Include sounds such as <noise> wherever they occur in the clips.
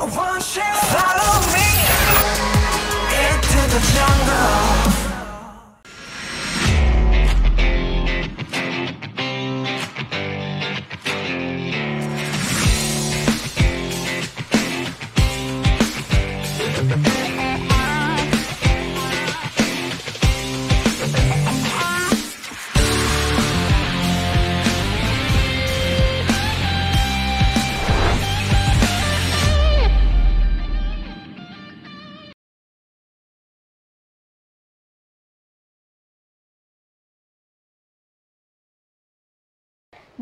Won't you follow me into the jungle?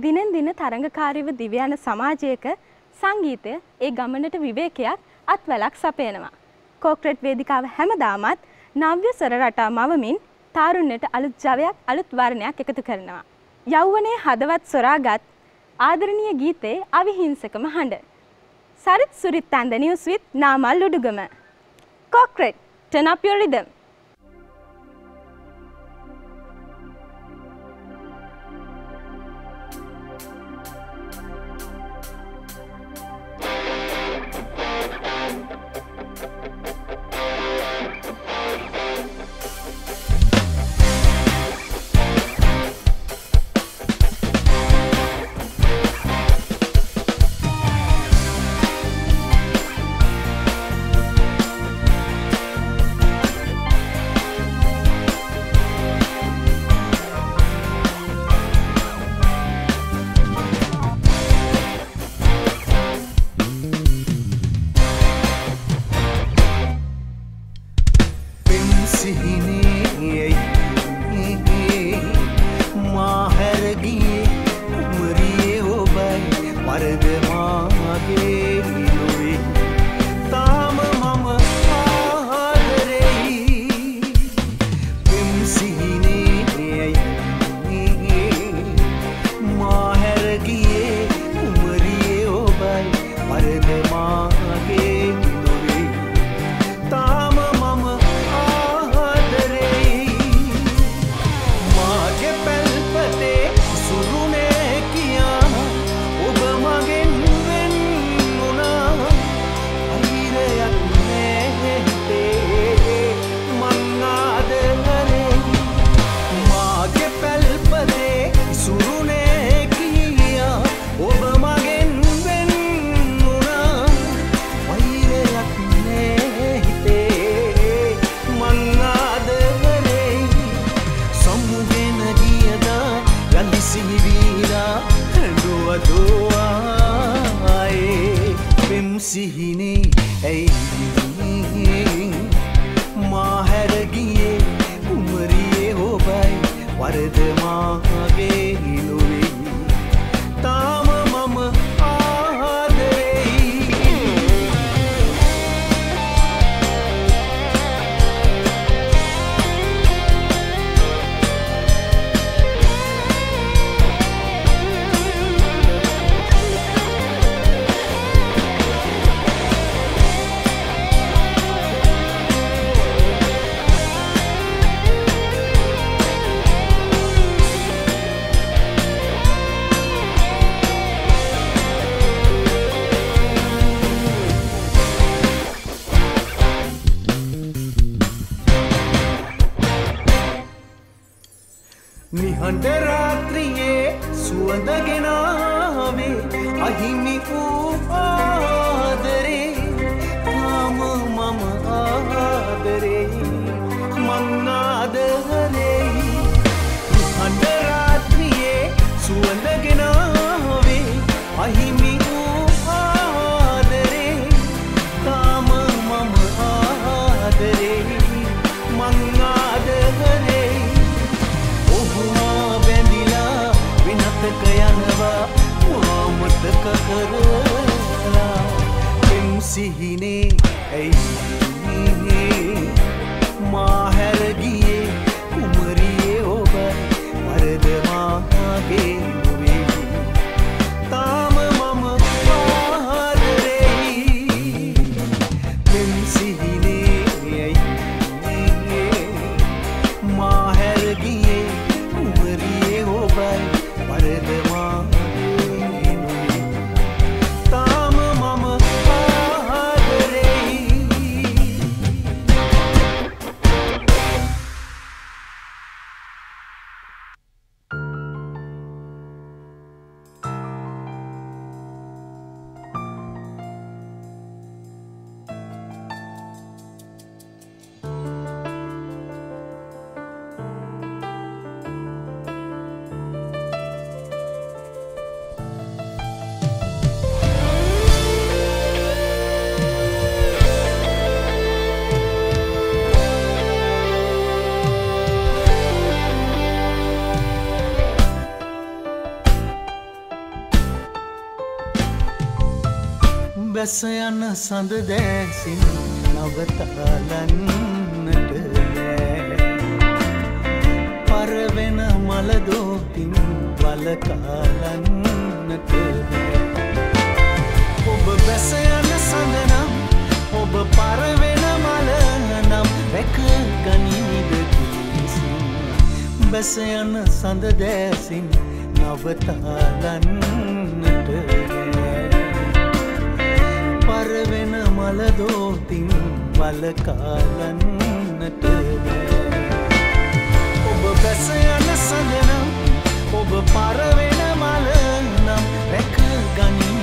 දිනෙන් දින තරඟකාරීව දිවයන සමාජයක සංගීතය ඒ ගමනට විවේකයක් අත්වැලක් සපයනවා. කෝක්‍රට් වේදිකාව හැමදාමත් නව්‍ය සර රටා මවමින් තාරුණ්‍යයට අලුත් ජවයක් අලුත් වර්ණයක් එකතු කරනවා. යෞවනයේ හදවත් සොරාගත් ආදරණීය ගීතයේ අවිහිංසකම හඬ. Sarith Surith and the news with Namal Udugama. Cockret, turn up your rhythm. නිහඬ රාත්‍රියේ සුවඳගෙනාවේ අහිමි වූ ආදරේ කරලා එම් සිහිනේ. ඇයි මාහැරගියේ කුමරියේ ඔබ වරද බැස යන සඳ දෑසින් නවතාලන්නට පරවෙන මලදෝතින් බලකාලන්නට ඔබ බැස යන සඳනම් ඔබ පරවෙන මල නම් රැක ගනිනිද කිසින් බැස යන සඳ දෑසින් නවතාලන්නට පරවෙන මලදෝතින් බලකාලන්නට ඔබ බැස යන සඳනම් ඔබ පරවෙන මල නම් රැක ගනීද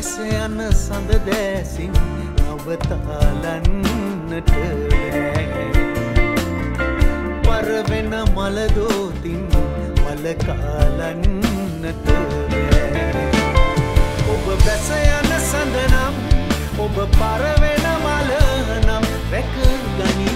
බැස යන සඳ දෑසින් නවතාලන්නට පරවෙන මලදෝතින් මලකාලන්නට ඔබ බැස යන සඳනම් ඔබ පරවෙන මල නම් රැක ගනිනීද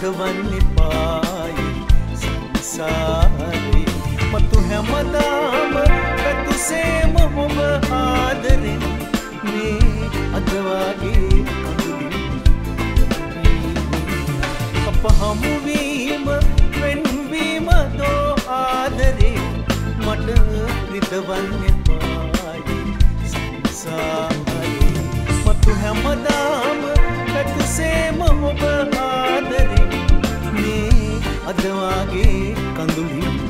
අඟවන්න එපායි සංසාරේ. මතු හැමදාම පැතුසේම හොම ආදරෙන් මේ අදවාගේ අප හමුුවීම වෙන්වීම දෝ ආදරේ. මට රිදවන්න එපායි සංසාරේ. මතු හැමදාම පැතුසේම හොබ ආදරේ අද වාගේ කඳුලින්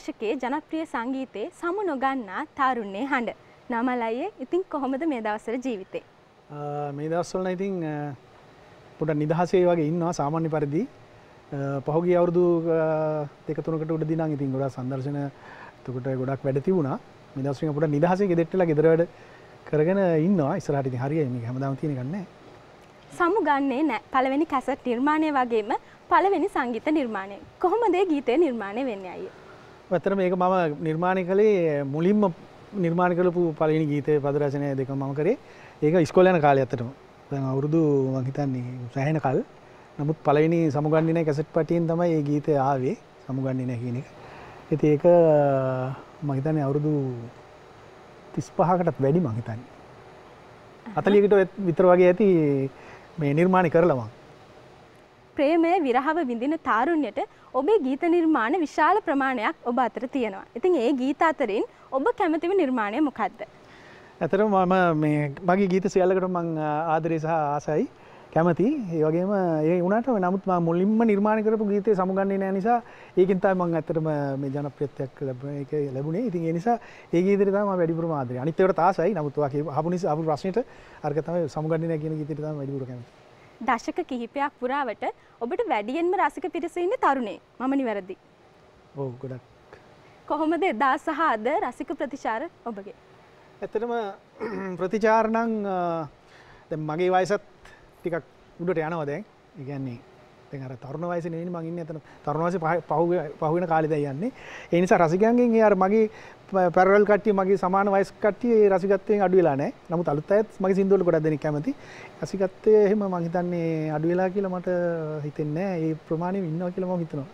දශකයේ ජනප්‍රිය සංගීතයේ සමු නොගන්නා තාරුණ්‍යයේ හඬ. නමලයේ ඉතින් කොහොමද මේ දවසර ජීවිතේ. මේ දස්සල්න ඉතින් පොට නිදහසේ වගේ ඉන්නවා සාමාන්‍ය පරිදි පහුගේ අවුරුදු දෙකතුනකට උඩ දින ඉතින් ගොඩා සදර්ශන තකට ගොඩක් වැඩ තිබුණා මිදස්ම පොට නිදහසේ ගෙදෙට්ටල ගෙදරවැඩ කරගෙන ඉන්නවා ඉස්රට හරිය මේ හැමදාම තියෙන ගන්න සමු ගන්නේ නෑ පළවෙනි කැසට් නිර්මාණය වගේම පළවෙනි සංගීත නිර්මාණය. කොහොමදේ ගීතය නිර්මාණය වෙන්න අය. ඇතර මේක මම නිර්මාණය කළේ මුලින්ම නිර්මාණ කලපු පලනි ගීතය පදරචනය දෙක මම කරේ. ඒක ස්කොලයන කාලය ඇත්තටම දැන් අවුරුදු මහිතන්නේ සෑහෙන කල්. නමුත් පලවිනි සමුගන්නින කැසට් පටියෙන් තමයි ඒ ගීතය ආවේ සමුගන්නේ නැකින එක. ඇති ඒක මහිතන්නේ අවුරුදු තිස් පහකටත් වැඩි මහිතන්න අතලිකට විතර වගේ ඇති මේ නිර්මාණි කරලවා ප්‍රේමය විරහව විඳින තාරුණ්‍යයට ඔබේ ගීත නිර්මාණ විශාල ප්‍රමාණයක් ඔබ අතර තියෙනවා. ඉතින් ඒ ගීත අතරින් ඔබ කැමතිව නිර්මාණය මොකක්ද. ඇතර මම මේ මගේ ගීත සියල්ලකට මං ආදරේ සහ ආසයි. කැමති. ඒවගේම ඒ වනට නමුත් මුලින්ම නිර්මාණ කරපු ගීතය සමුගන්නේ නෑ නිසා ඒකින්තයි මං ඇතරම මේ ජනප්‍රත්යක් ලැබ එක ලැබුණේ. ඉතින් නිසා ඒ ගීතරම වැඩිපුර මාදර අනිතවට තාසයි. නමුත්වාගේ හපුනිසි අපපු ප්‍රශ්නයට අර්ගතම සමුගන්න කියන ගීතරම වැඩිපුර කැමති. දශක කිහිපයක් පුරාවට ඔබට වැඩියෙන්ම රසික පිරිසඉන්න තරුණේ. මම නිවැරදි. ඕ ගොඩක්. කොහොමද එදා සහ අද රසික ප්‍රතිචාර ඔබගේ. ඇත්තටම <clears throat> ප්‍රතිචාරණං මගේ වයසත් ටිකක් උඩට යනවා දැන්. ඉගන්නේ අර තරුණ වයස නේ මගින් ඇතන තරුණවස පහුවෙන කාලිද යන්නේ. එනිසා රසිකයන්ගෙන් අර මගේ පැරවල් කටිය මගේ සමාන වයස් කටිය රසිකත්වයෙන් අඩුවෙලා නෑ නමුත් අලුත් අයත් මගේ සිින්දුවල ගොඩක් දෙනෙක් කැමති රසිකත්වය එහෙම මහිතන්නේ අඩුවෙලා කියලා මට හිතෙන්නේ ඒ ප්‍රමාණය ඉන්නවා කියලා මම හිතනවා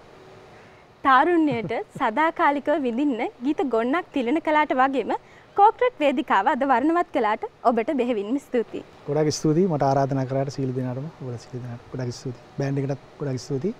තාරුණ්‍යයට සදාකාලිකව විඳින්න ගීත ගොන්නක් තිලෙන කලාට වගේම කෝක්ට්‍රට් වේදිකාව අද වර්ණවත් කලාට ඔබට බෙහෙවින්ම ස්තුතියි. ගොඩක් ස්තුතියි මට ආරාධනා කරාට සීල දෙනාටම ගොඩක් සීල දෙනාට ගොඩක් ස්තුතියි. බෑන්ඩ් එකටත් ගොඩක් ස්තුතියි.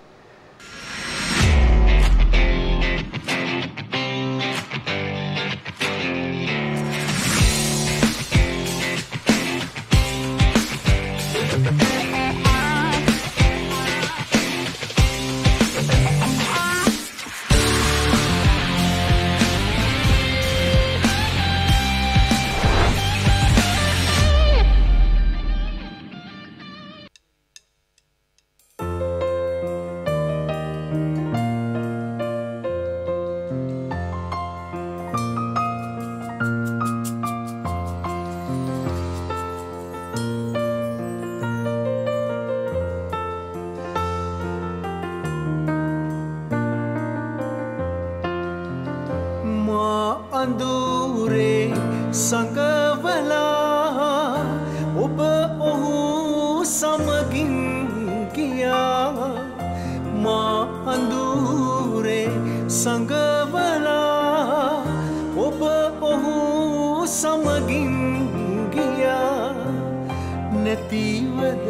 නැතිවද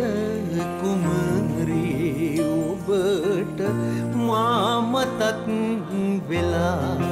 කුමරේ ඔබට? මාමතත් වෙලා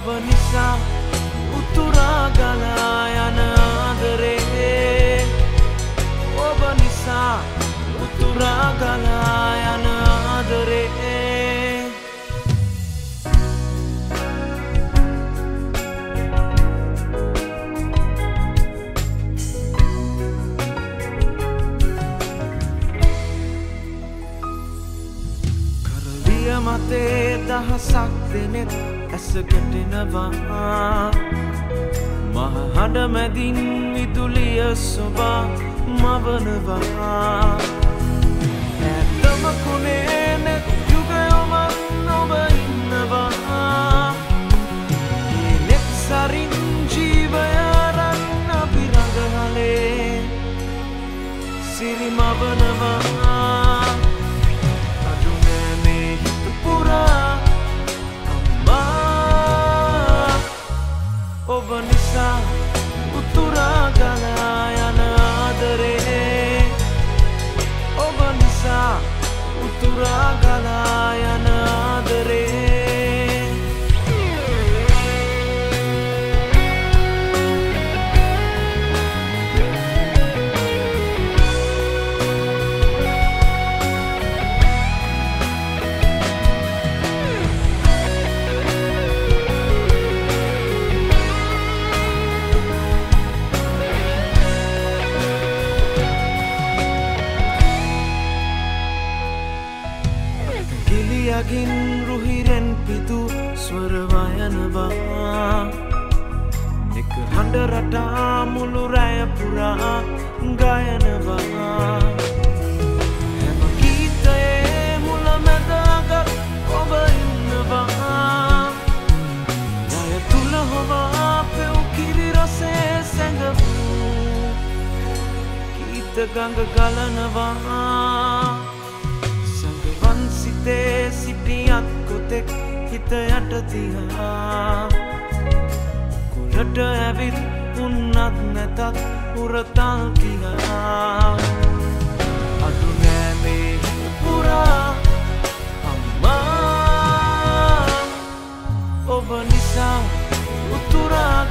ඔබ නිසා උතුරා ගලා යන ආදරේ. ඔබ නිසා උතුරා ගලා යන ආදරේ. කරලිය මතේ දහසක් දෙනෙත් හිස කැටෙනවා මහහඩ මැදින් විදුලිය සොබා මවනවා ඇත්තම කුණේ නැත් යුගයොමන් ඔබ ඉන්නවා නෙක් සරින් ජීවයරන්න පිරඟහලේ සිරිමවනවා ඔබ නිසා උතුරා ගලා යන ආදරේ. ඔබ නිසා උතුරා ගලා යන උතුරා